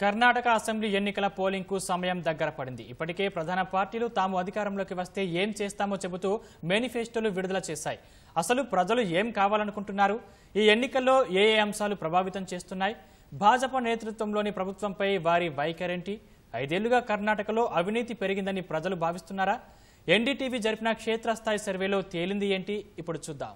Karnataka assembly ఎన్నికల పోలింగ్కు సమయం దగ్గర పడింది. ఇప్పటికే ప్రధాన పార్టీలు తాము అధికారంలోకి వస్తే ఏం చేస్తామో చెబుతూ మేనిఫెస్టోలు విడుదల చేశాయి. అసలు ప్రజలు ఏం కావాలనుకుంటున్నారు? ఈ ఎన్నికల్లో ఏ ఏ అంశాలు ప్రభావితం చేస్తున్నాయి? భాజపా నేతృత్వంలోని ప్రభుత్వంపై వారి వైఖరేంటి? ఐదేళ్ళుగా కర్ణాటకలో అవినీతి పెరిగిందని ప్రజలు భావిస్తున్నారా? ఎన్డీటీవీ జరిపిన క్షేత్రస్థాయి సర్వేలో తేలింది ఏంటి? ఇప్పుడు చూద్దాం.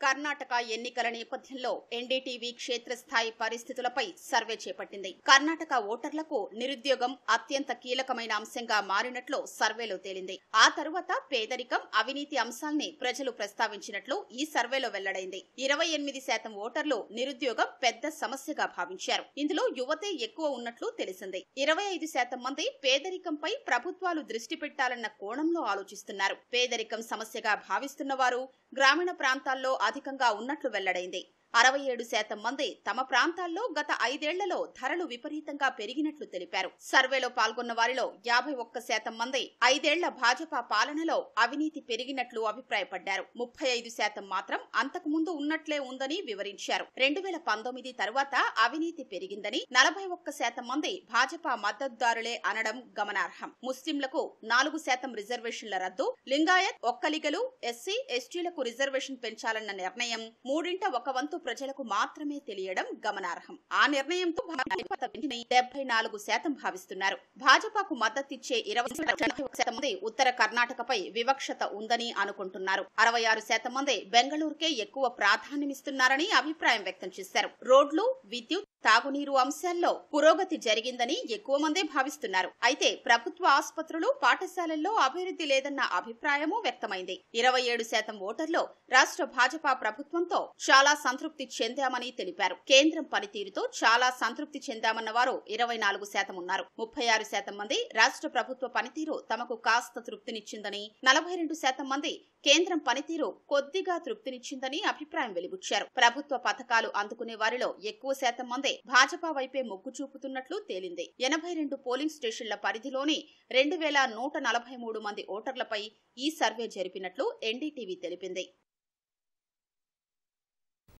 కర్ణాటక ఎన్నికల నేపథ్యంలో ఎన్డీటీవీ క్షేత్రస్థాయి పరిస్థితులపై సర్వే చేపట్టింది. కర్ణాటక ఓటర్లకు నిరుద్యోగం అత్యంత కీలకమైన అంశంగా మారినట్లు సర్వేలో తేలింది. ఆ తరువాత పేదరికం అవినీతి అంశాల్ని ప్రజలు ప్రస్తావించినట్లు ఈ సర్వేలో వెల్లడైంది. ఇరవై ఎనిమిది శాతం ఓటర్లు నిరుద్యోగం పెద్ద సమస్యగా భావించారు. ఇందులో యువతే ఎక్కువ ఉన్నట్లు తెలిసింది. ఇరవై ఐదు శాతం మంది పేదరికంపై ప్రభుత్వాలు దృష్టి పెట్టాలన్న కోణంలో ఆలోచిస్తున్నారు. పేదరికం సమస్యగా భావిస్తున్న వారు గ్రామీణ ప్రాంతాల్లో అధికంగా ఉన్నట్లు వెల్లడైంది. అరవై ఏడు శాతం మంది తమ ప్రాంతాల్లో గత ఐదేళ్ళలో ధరలు విపరీతంగా పెరిగినట్లు తెలిపారు. సర్వేలో పాల్గొన్న వారిలో యాభై ఒక్క శాతం మంది ఐదేళ్ళ భాజపా పాలనలో అవినీతి పెరిగినట్లు అభిప్రాయపడ్డారు. ముప్పై ఐదు శాతం మాత్రం అంతకు ముందు ఉన్నట్లే ఉందని వివరించారు. రెండు వేల పంతొమ్మిది తరువాత అవినీతి పెరిగిందని నలభై ఒక్క శాతం మంది భాజపా మద్దతుదారులే అనడం గమనార్హం. ముస్లింలకు నాలుగు శాతం రిజర్వేషన్ల రద్దు లింగాయత్ ఒక్కలిగలు ఎస్సీ ఎస్టీలకు రిజర్వేషన్ పెంచాలన్న నిర్ణయం మూడింట ఒక వంతు ప్రజలకు మాత్రమే తెలియడం గమనార్హం. ఆ నిర్ణయంతో డెబ్బై నాలుగు శాతం భావిస్తున్నారు. భాజపాకు మద్దతిచ్చే ఇరవై శాతం మంది ఉత్తర కర్ణాటకపై వివక్షత ఉందని అనుకుంటున్నారు. అరవై ఆరు శాతం మంది బెంగళూరుకే ఎక్కువ ప్రాధాన్యమిస్తున్నారని అభిప్రాయం వ్యక్తం చేశారు. రోడ్లు విద్యుత్ తాగునీరు అంశాల్లో పురోగతి జరిగిందని ఎక్కువ మందే భావిస్తున్నారు. అయితే ప్రభుత్వ ఆసుపత్రులు పాఠశాలల్లో అభివృద్ధి లేదన్న అభిప్రాయమూ వ్యక్తమైంది. ఇరవై ఏడు శాతం ఓటర్లో రాష్ట్ర భాజపా ప్రభుత్వంతో చాలా సంతృప్తి చెందామని తెలిపారు. కేంద్రం పనితీరుతో చాలా సంతృప్తి చెందామన్న వారు ఇరవై నాలుగు శాతం ఉన్నారు. ముప్పై ఆరు శాతం మంది రాష్ట్ర ప్రభుత్వ పనితీరు తమకు కాస్త తృప్తినిచ్చిందని నలభై రెండు శాతం మంది కేంద్రం పనితీరు కొద్దిగా తృప్తినిచ్చిందని అభిప్రాయం వెలిబుచ్చారు. ప్రభుత్వ పథకాలు అందుకునే వారిలో ఎక్కువ శాతం మంది భాజపా వైపే మొగ్గు చూపుతున్నట్లు తేలింది. ఎనభై రెండు పోలింగ్ స్టేషన్ల పరిధిలోని రెండు వేల నూట నలభై మూడు మంది ఓటర్లపై ఈ సర్వే జరిపినట్లు ఎన్డీటీవీ తెలిపింది.